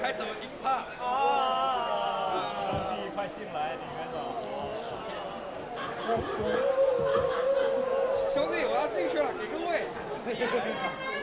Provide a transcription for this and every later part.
开什么音炮？兄弟，快进来，里面暖和。兄弟，我要进去了，给个位。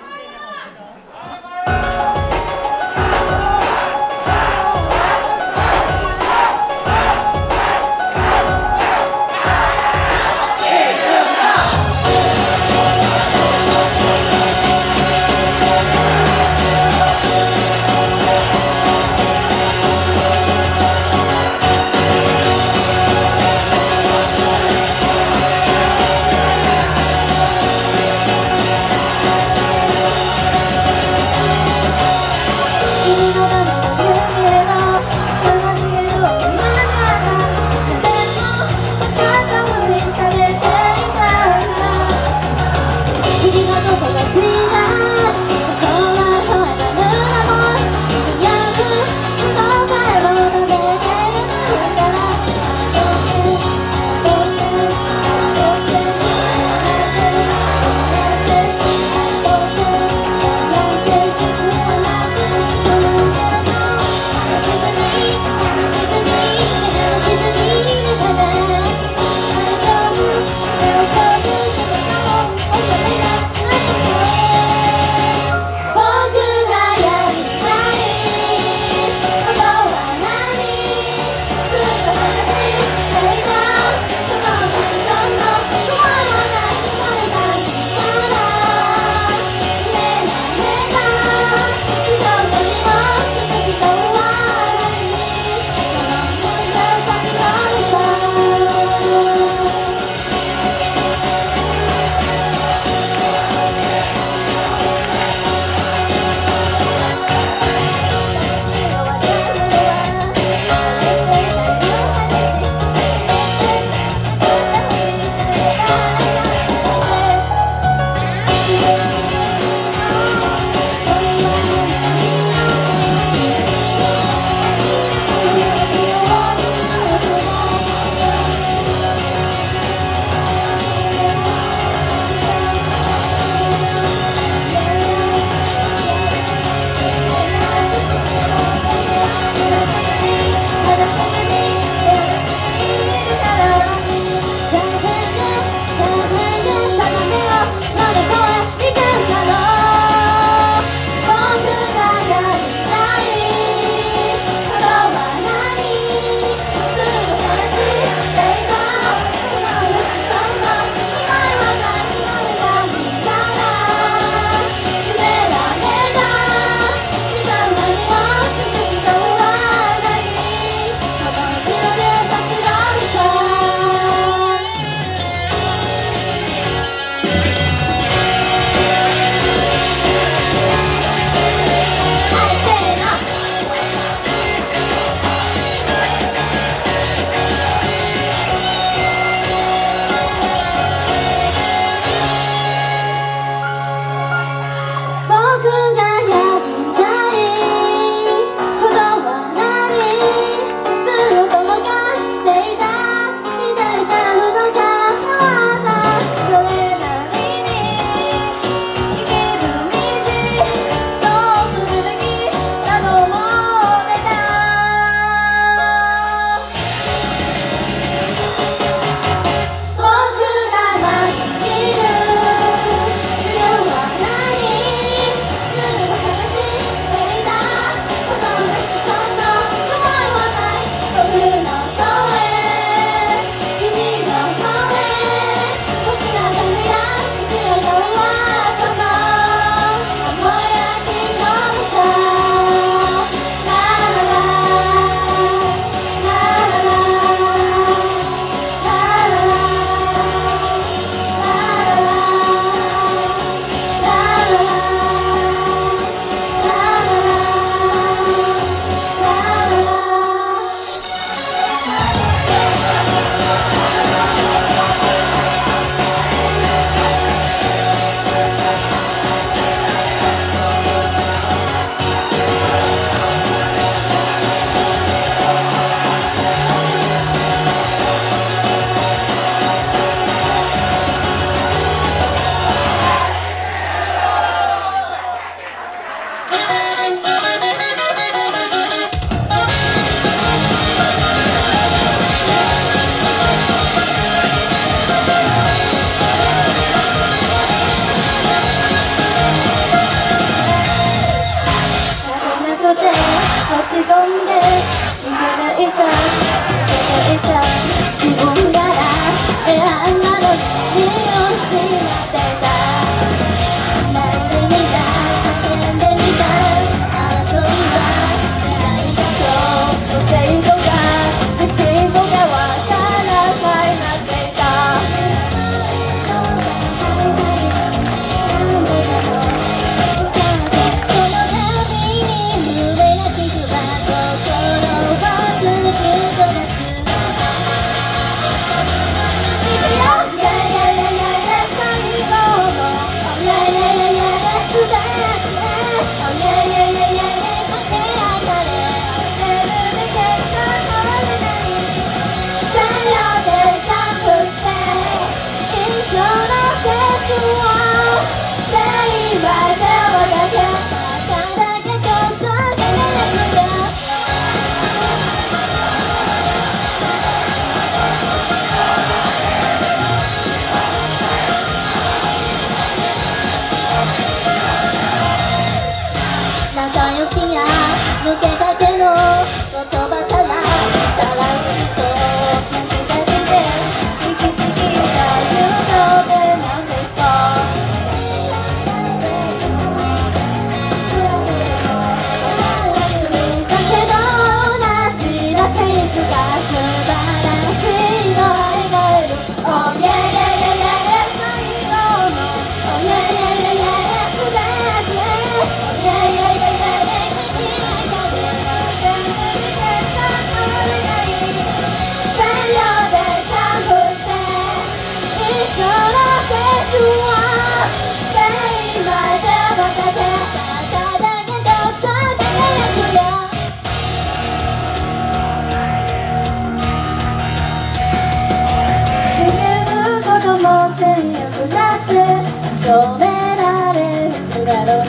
galaw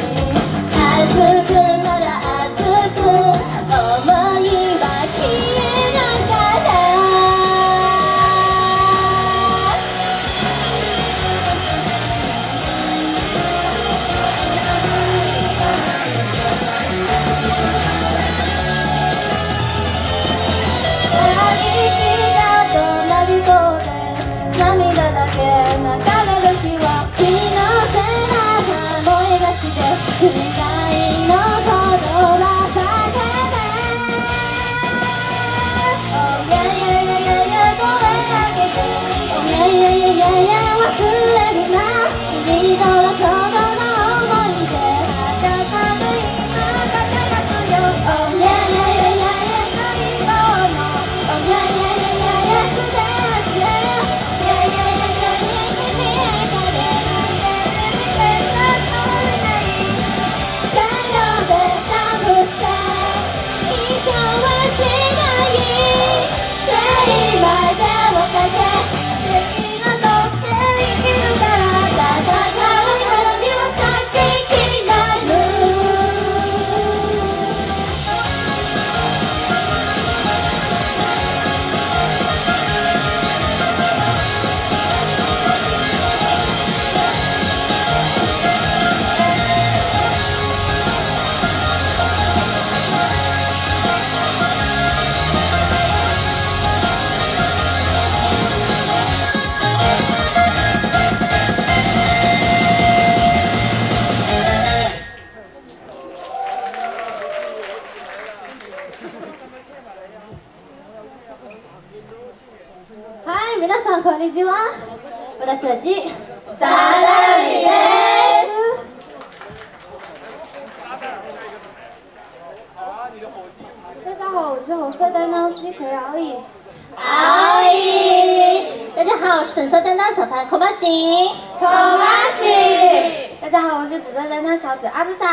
担当小紫阿紫萨。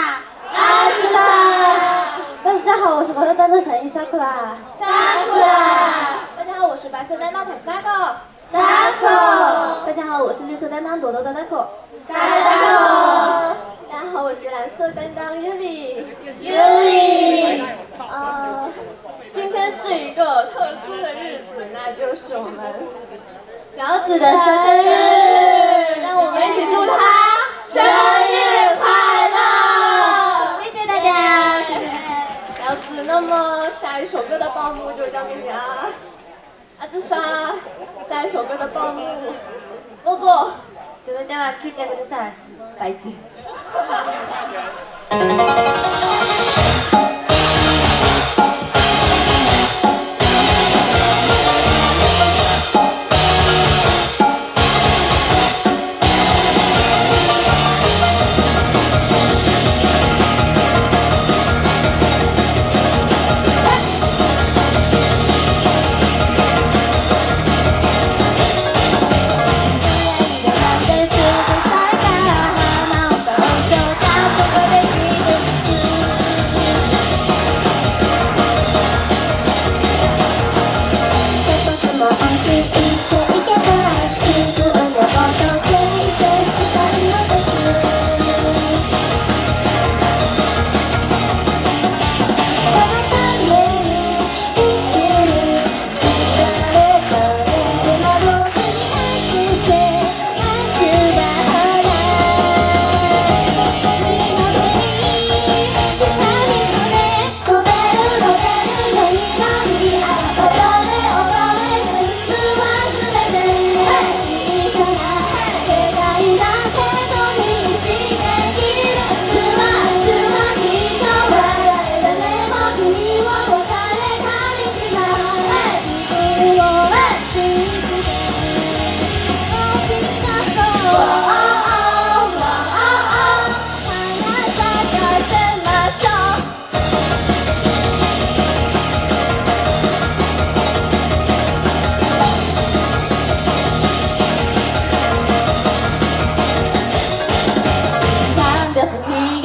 阿紫萨，大家好，我是黄色担当小樱小库拉。小库拉，大家好，我是白色担当坦萨克。达克，大家好，我是绿色担当朵朵的达克。达克，大家好，我是蓝色担当尤里。尤里，啊，今天是一个特殊的日子，那就是我们。小紫的生日，让我们一起祝他生那么下一首歌的报幕就交给你啊，阿杜莎，下一首歌的报幕，波波，只能这样了，听见，阿杜莎，拜见。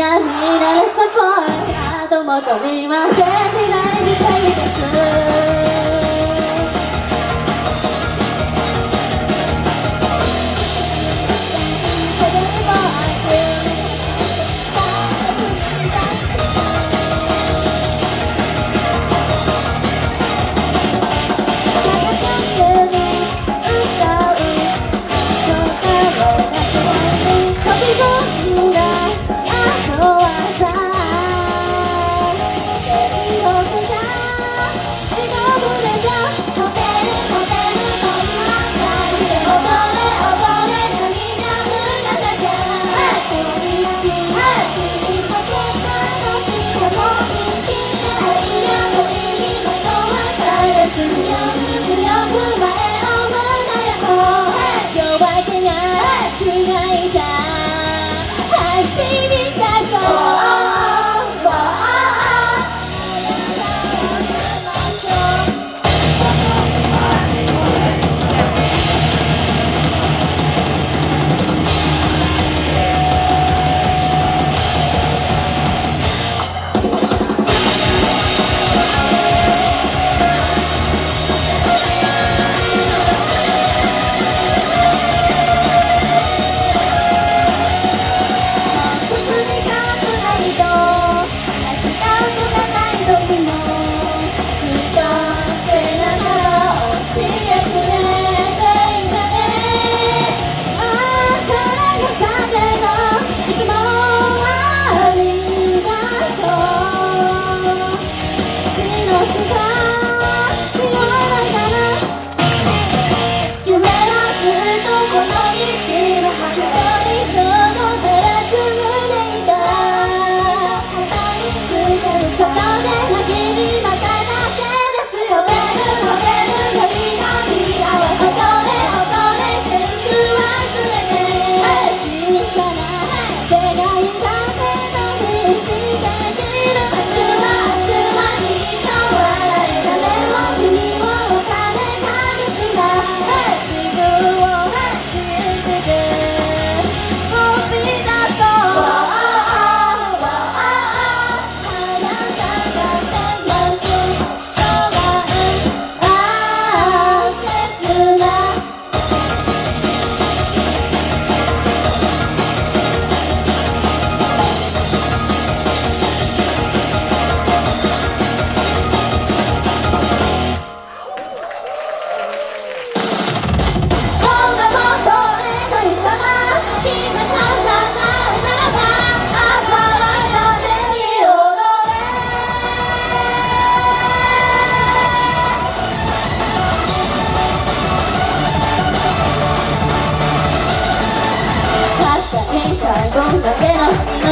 が見られた声なも求めません。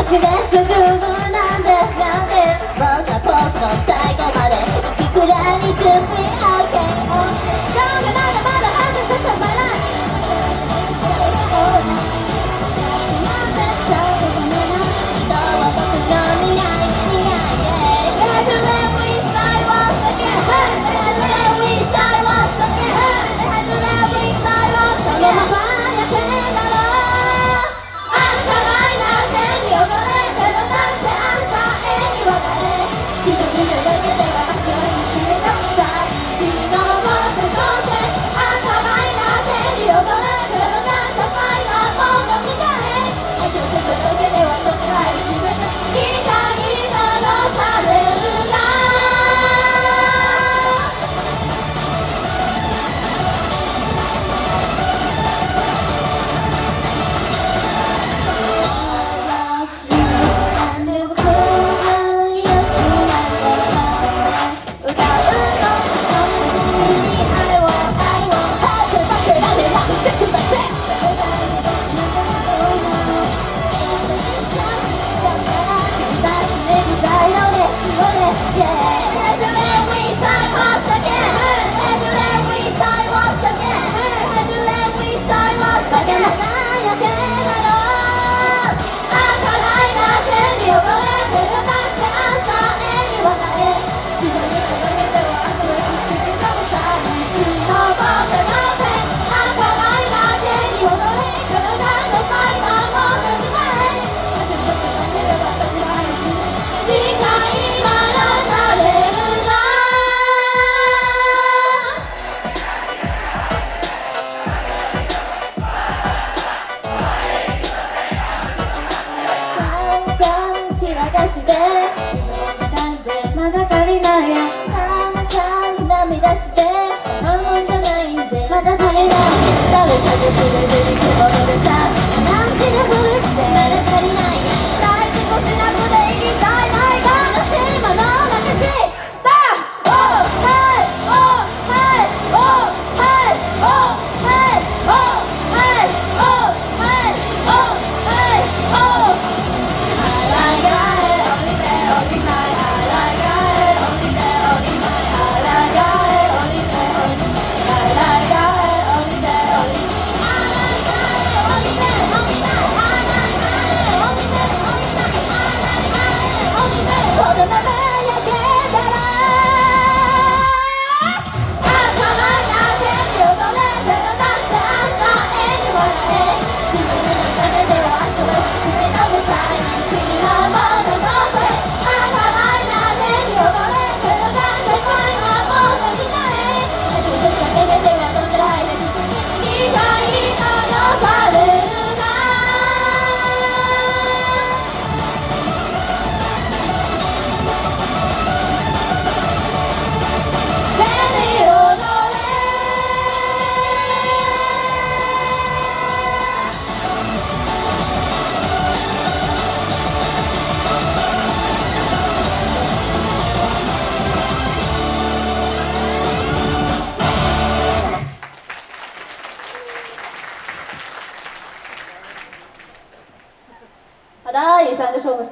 tivesse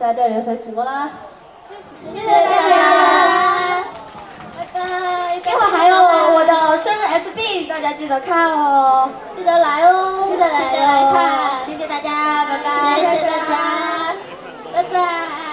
大家对流水许个啦！谢谢大家，拜拜。一会儿还有我的生日 S B，大家记得看哦，记得来哦，记得来来看。谢谢大家，拜拜。谢谢大家，拜拜。